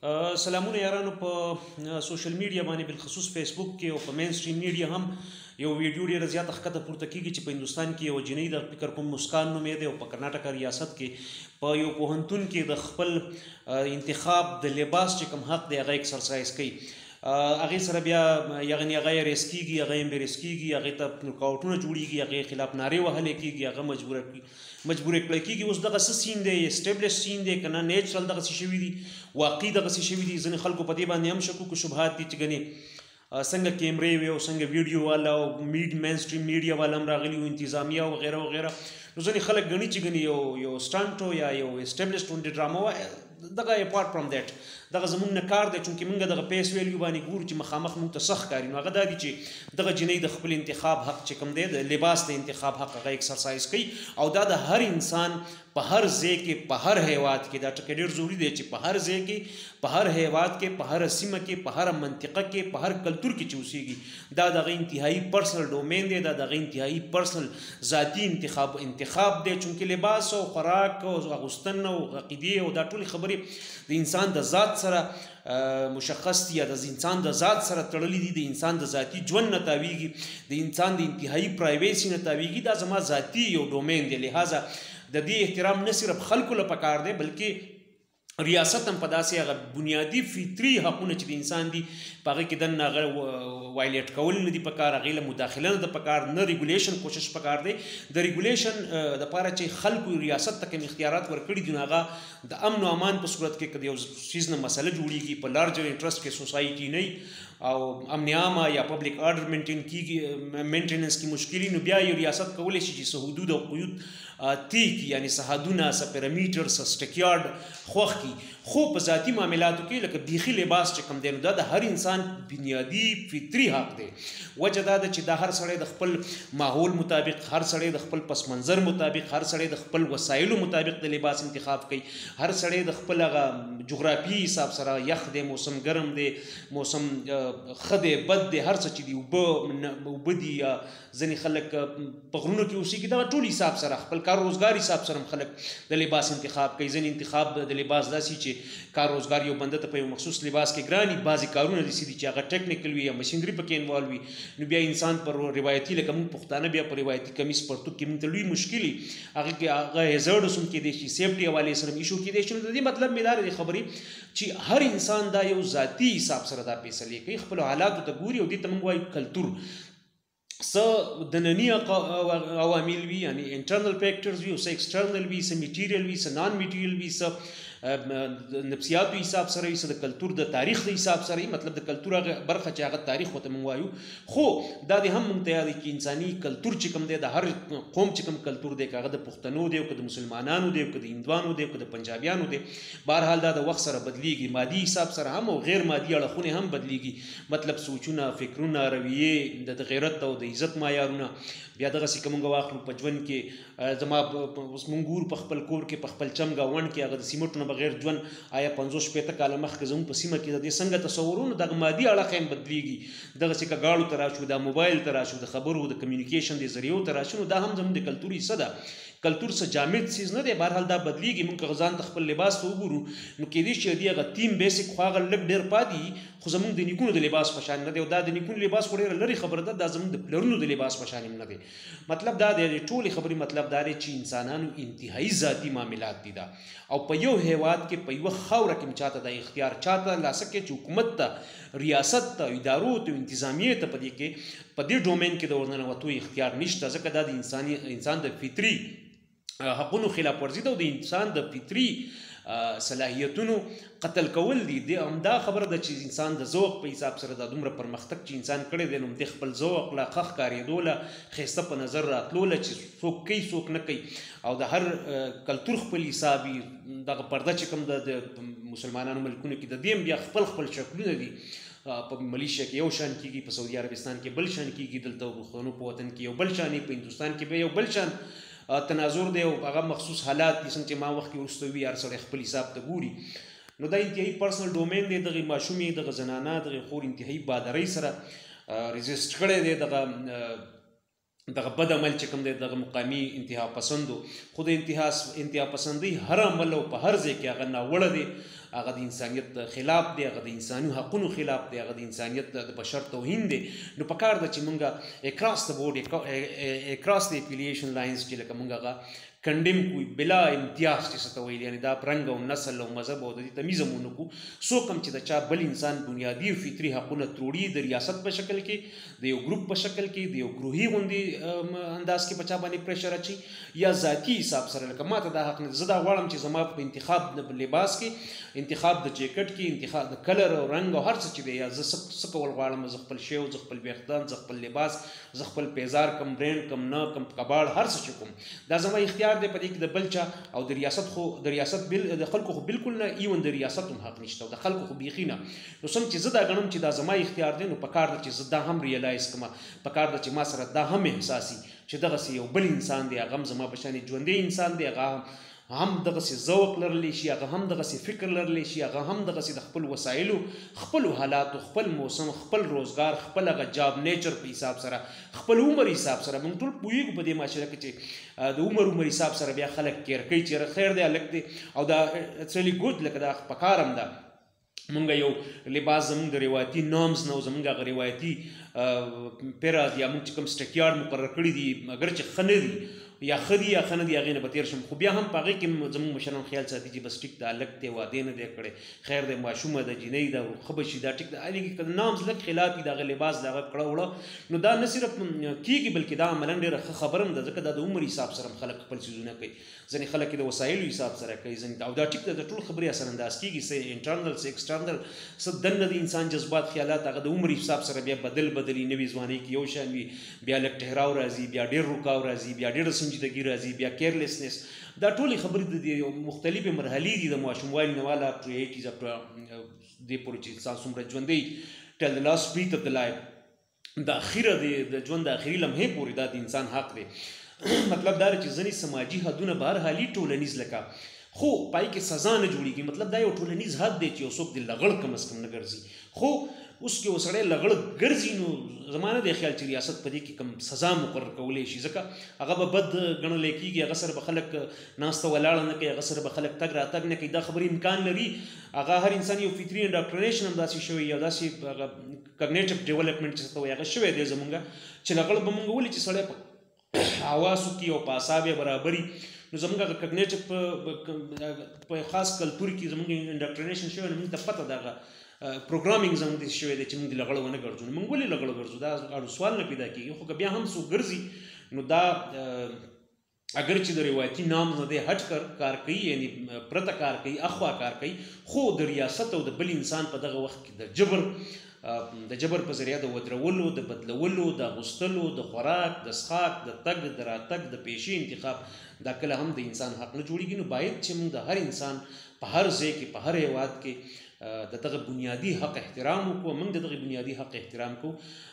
سلامونه یارانو په سوشل میډیا باندې بل خصوص فیسبوک کې او په مین سټریم میډیا هم یو ویډیو ډیره زیاته ښکته پورته کیږي چې په هندستان کې یو جنۍ د فکر کوم مسکان نومې ده او په کرناټکا ریاست کې په یو پوهنتون کې د خپل انتخاب د لباس چې کوم حق دی هغه ایکسرسایز کوي هغه سره بیا یعنی هغه ریس کیږي هغه امبریس کیږي هغه ته نوکاوټونه جوړیږي هغه خلاف ناره وهل کیږي هغه مجبور کیږي مجبور کړی کیږي اوس دغه څه سین دی اسټابلیش سین دی کنه نیچرل دغه څه شوی دی واقعي دغه څه شوی دی ځنې خلکو په دې باندې هم شکوک او شبهات دي چې ګنې څنګه کیمرې وي او څنګه ویډیو والا او میډ مین سټریم میډیا والا هم راغلي او انتظامیه او غیره او غیره نو ځنې خلک ګڼي چې ګنې یو یو سټنټ یا یو اسټابلیش ډرامه وه دغه اپارټ فرام دیټ دغه زمونږ نه کار دی چونکې مونږ دغه پیس ویلیو باندې ګورو چې مخامخ مونږ ته څه ښکاري نو هغه دا دي چې دغه جنۍ د خپل انتخاب حق چې کوم دی د لباس د انتخاب حق هغه ایکسرسایز کوي او دا د هر انسان په هر ځای کې په هر هیواد کې دا ټکی ډېر ضروري دی چې په هر ځای کې په هر هیواد کې په هر سیمه کې په هر منطقه کې په هر کلتور کې چې اوسېږي دا دغه انتهایی پرسنل ډومین دی دا دغه انتهایی پرسنل ذاتی انتخاب انتخاب دی چونکه لباس او خوراک او غوستن او عقیده او دا ټول خبرې د انسان د ذات سره مشخص دي د انسان د ذات سره تړلې دي د انسان د ذاتی ژوند نه تاویږي د انسان د انتهایی پرایویسی نه تاویږي دا زما ذاتی یو ډومین دی لہذا د دې احترام نه صرف خلکو لپاره کار دی بلکې ریاست هم په داسې هغه بنیادي فطري حقونه چې د انسان دي په هغه کې دننه هغه وایلیټ کول نه دي پکار هغه له مداخله نه د پکار نه ریګولیشن کوشش پکار دی د ریګولیشن د لپاره چې خلکو ریاست ته کوم اختیارات ورکړي دي هغه د امن او امان په صورت کې کدی یو سیز نه مسله جوړیږي په لارجر انټرست کې سوسایټي نه او امن عامه یا پبلک آرډر مینټین کیږي مینټیننس کې مشکلي نو بیا یو ریاست کولی شي چې حدود او قیود تیک یعنی څه حدونه، څه پیرامیټر، څه سټکیارډ خوښ کړي، خو په ذاتي معاملاتو کې لکه بیخي لباس چې کوم دی نو دا د هر انسان بنیادي فطري حق دی. وجه دا ده چې دا هر سړی د خپل ماحول مطابق، هر سړی د خپل پس منظر مطابق، هر سړی د خپل وسایلو مطابق د لباس انتخاب کوي، هر سړی د خپل هغه جغرافیې حساب سره یخ دی، موسم ګرم دی، موسم ښه دی، بد دی، هر څه چې دي اوبه، اوبه دي یا ځنی خلک په غرونو کې اوسېږي دا ټول حساب سره خپل کار روزګار حساب سره خلک د لباس انتخاب کوي ځنی انتخاب د لباس داسي چې کار روزګار یو بنده ته په یو مخصوص لباس کې ګراني بعضي کارونه دي چې هغه ټیکنیکل وي یا مشینری پکې انوالو وي نو بیا انسان پر روایتي لکه موږ پښتانه بیا پر روایتي کمیس پرتو کې موږ لوی مشکلي هغه کې هغه هزارډ سم کې دي چې سیفټي حواله سره ایشو کې دي چې د دې مطلب مې دا خبري چې هر انسان دا یو ذاتی حساب سره دا پیسې کوي خپل حالات ته ګوري او دې ته موږ وایو کلچر څه دنني عوامل وي یعنی انټرنل فیکټرز وي او څه ایکسټرنل وي څه میټیریل وي څه نان میټیریل وي څه نفسیاتو حساب سره وي څه د کلتور د تاریخ د حساب سره وي مطلب د کلتور هغه برخه چې هغه تاریخ ورته موږ وایو خو دا دې هم موږ ته یاد چې انساني کلتور چې کوم دی د هر قوم چې کوم کلتور دی که هغه د پښتنو دی او که د مسلمانانو دی او که د هندوانو دی او که د پنجابیانو دی بهرحال دا د وخت سره بدلیږي مادي حساب سره هم او غیر مادي اړخونه هم بدلیږي مطلب سوچونه، فکرونه، رویې، د د غیرت او د عزت معیارونه، بیا دغه سی که مونږ واخلو په ژوند کې زما اوس مونږ ګور په خپل کور کې په خپل چم ګاوند کې هغه د سیمټو نه بغیر ژوند آیا 50 شپېته کاله مخکې زموږ په سیمه کې د دې څنګه تصورونه دغه مادي اړخ هم بدلیږي دغه سی که گاړو تراشو دا موبایل تراشو د خبرو د کمیونیکیشن د ذریعو تراشو دا هم زموږ د کلتوري صدا کلتور څه جامد څیز نه دی، بهرحال دا بدلیږي، موږ که ځان ته خپل لباس ته وګورو نو کیدای شي ددې هغه تیم بیسیک خو هغه لږ ډیر پاتې وي خو زموږ د نیکونو د لباس په شان نه دی او دا د نیکونو لباس خو ډیره لرې خبره ده دا زموږ د پلرونو د لباس په شان هم نه دی مطلب دا دی د ټولې خبرې مطلب دا دی چې انسانانو انتهایی ذاتی معاملات دي دا او په یو هیواد کې په یوه خاوره کې چاته دا اختیار چاته لاسکه چې حکومت ته ریاست ته ادارو ته انتظامیه ته په دې کې په دې ډومین کې د ورننوتو اختیار نشته ځکه دا د انساني انسان د فطري حقونو خلاف ورزي ده او د انسان د فطري صلاحیتونو قتل کول دي د همدا خبره ده چې انسان د ذوق په حساب سره د دومره پرمختګ چې انسان کړی دی نو د خپل ذوق لا خخ کارېدو له خسته په نظر راتلو له چې څوک کوي څوک نه کوي او د هر کلتور خپل حساب دغه پرده چې کوم د مسلمانانو ملکونو کې د دې بیا خپل خپل شکلونه دي په ملیشیا کې یو شان کیږي په سعودي عربستان کې بل شان کیږي دلته پښتنو په وطن کې یو بل شان په هندستان کې به یو بل شان تناظر دی او هغه مخصوص حالات دي څنګه چې ما وخت کې ورسته وی هر سړی خپل حساب ته ګوري نو دا انتهایی پرسنل ډومین دی دغه ماشومې دغه زنانه دغه خور انتهایی بادرۍ سره ریزیسټ کړی دی دغه دغه بد عمل چې کوم دی دغه مقامی انتها پسندو خو د انتها انتها پسندي هر عمل او په هر ځای کې هغه ناوړه دی هغه د انسانیت خلاف دی هغه د انساني حقوقو خلاف دی هغه د انسانیت د بشر توهین دی نو په کار ده چې مونږه اکراس ته بورډ اکراس دی افیلیشن لاینز چې لکه مونږه کنډم کو بلا امتیاز چې څه ته ویل یعنې دا رنګ او نسل او مذهب او د دې تمیز هم ونه کړو څوک هم چې د چا بل انسان بنیادي او فطري حقونه تروړي د ریاست په شکل کې د یو ګروپ په شکل کې د یو ګروهي غوندې انداز کې په چا باندې پریشر اچي یا ذاتي حساب سره لکه ما ته دا حق نه زه دا غواړم چې زما په انتخاب د لباس کې انتخاب د جیکټ کې انتخاب د کلر او رنګ او هر څه چې دی یا زه څه کول غواړم زه خپل شی او زه خپل ویښتان زه خپل لباس زه خپل پیزار کم برینډ کم نه کم کباړ هر څه چې کوم دا زما اختیار دی په دې کې د بل چا او د ریاست خو د ریاست بل د خلکو خو بالکل نه ایون د ریاست هم حق نشته او د خلکو خو بیخي نه نو سم چې زه دا غنم چې دا زما اختیار دی نو په کار ده چې زه دا هم ریلایز کما په کار ده چې ما سره دا هم احساسي چې دغه سی یو بل انسان دی هغه زما بشاني ژوندې انسان دی هغه هم دغسې ذوق لرلی شي، هغه هم دغسې فکر لرلی شي، هغه هم دغسې د خپلو وسایلو، خپلو حالاتو، خپل موسم، خپل روزګار، خپل هغه جاب نېچر په حساب سره، خپل عمر حساب سره، موږ ټول پوهېږو په دې معاشره کې چې د عمر عمر حساب سره بیا خلک کېر کوي چې یاره خیر دی هلک دی او دا اټس ریلي ګود لکه دا پکار هم ده. مونږ یو لباس زمونږ د روایتي نامز نه او زمونږ هغه روایتي پیراز یا مونږ چې کوم سټکیارډ مقرر کړي دي اګر چې ښه نه دي یا ښه دي یا ښه نه دي هغې نه به تېر شم خو بیا هم په هغې کې زمونږ مشران خیال ساتي چې بس ټیک ده هلک دی واده نه دی کړی خیر دی ماشومه ده جینۍ ده ښه به شي دا ټیک ده هلې که نامز لږ خلاف وي د هغه لباس د هغه کړه وړه نو دا نه صرف کېږي بلکې دا عملا ډېره ښه خبره هم ده ځکه دا د عمر حساب سره هم خلک خپل څیزونه کوي ځنی خلک د وسایلو حساب سره کوي ځنی او دا ټیک د ټول خبرې اثر انداز کیږي سه انټرنل سه ایکسټرنل سه دنه د انسان جذبات خیالات هغه د عمر حساب سره بیا بدل بدلی نوی ځواني کې یو شان وي بیا لک ټهراو راځي بیا ډیر رکاو راځي بیا ډیر سنجیدګي راځي بیا کیرلیسنس دا ټول خبرې د مختلفې مرحلې دي د ماشوموالي نه والا اپ ټو 80 اپ ټو د پورې چې انسان څومره ژوندۍ ټل لاس بیت اف د لایف د اخیره دی د ژوند د اخیری لمحې پورې دا د انسان حق دی مطلب دا چې ځنی سماجی حدونه بهر حالي ټولنیز لکه خو پای کې سزا نه جوړیږي مطلب دا یو ټولنیز حد دی چې یو څوک د لغړ کم اس کم نه ګرځي خو اوس کې وسړی لغړ ګرځي نو زمانه د خیال چې ریاست په دې کې کم سزا مقرر کولې شي ځکه هغه به بد ګڼل کېږي هغه سره به خلک ناسته ولاړه نه کوي هغه سره به خلک تګ راتګ نه کوي دا خبرې امکان لري هغه هر انسان یو فطري انډاکټرینیشن همداسې شوی یو داسې کګنیټیو ډیولپمنټ چې ته وایې هغه شوی دی زمونږ چې لغړ به مونږ ولي چې سړی په حواسو کې او په اعصابې برابري نو زمونږ هغه کګنیټیو په په خاص کلتور کې زمونږ انډکټرینیشن شوی نو مونږ ته پته دغه پروګرامینګ زمونږ دې شوی دی چې مونږ لغړ ونه ګرځو نو مونږ ولې لغړ ګرځو دا اړو سوال نه پیدا کېږي خو که بیا هم څوک ګرځي نو دا اگر چې د روایتي نام نه دی هټ کر کار کوي یعنی پرته کار کوي اخوا کار کوي خو د ریاست او د بل انسان په دغه وخت کې د جبر د جبر په ذریعه د ودرولو د بدلولو د غستلو د خوراک د سخاک د تګ د راتګ د پیشې انتخاب دا کله هم د انسان حق نه جوړیږي نو باید چې موږ د هر انسان په هر ځای کې په هر هیواد کې د دغه بنیادی حق احترام وکړو موږ د دغه بنیادی حق احترام کوو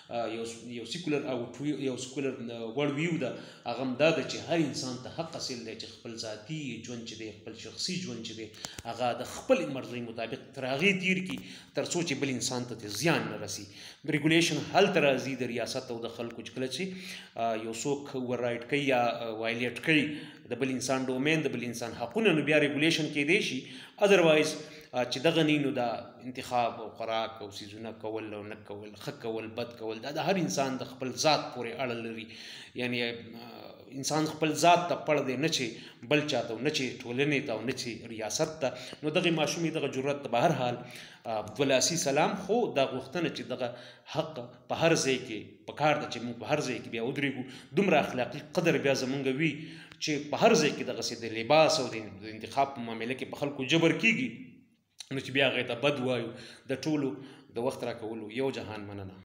یو یو سیکولر او یو سیکولر وړ ویو ده هغه هم دا ده چې هر انسان ته حق حاصل دی چې خپل ذاتي ژوند چې دی خپل شخصي ژوند چې دی هغه د خپل مرضۍ مطابق تر هغې تیر کړي تر څو چې بل انسان ته زیان نه رسي ریګولیشن هلته راځي د ریاست او د خلکو چې کله چې یو څوک ورایټ کوي یا وایلیټ کوي د بل انسان ډومین د بل انسان حقونه نو بیا ریګولیشن کېدی شي اذروایز چې دغه نینو دا انتخاب او خوراک او سیزونه کول او نه کول ښه کول بد کول دا د هر انسان د خپل ذات پورې اړه لري یعنی انسان خپل ذات ته پړ دی نه چې بل چاته نه چې ټولنې ته نه چې ریاست ته نو دغه ماشومې دغه جرأت ته به هر حال دولاسي سلام خو دا غوښتنه چې دغه حق په هر ځای کې په کار ده چې موږ په هر ځای کې بیا ودرېږو دومره اخلاقي قدر بیا زمونږ وي چې په هر ځای کې دغسې د لباس او د انتخاب په معامله کې په خلکو جبر کېږي نو چې بیا هغې ته بد وایو د ټولو د وخت راکولو یو جهان مننه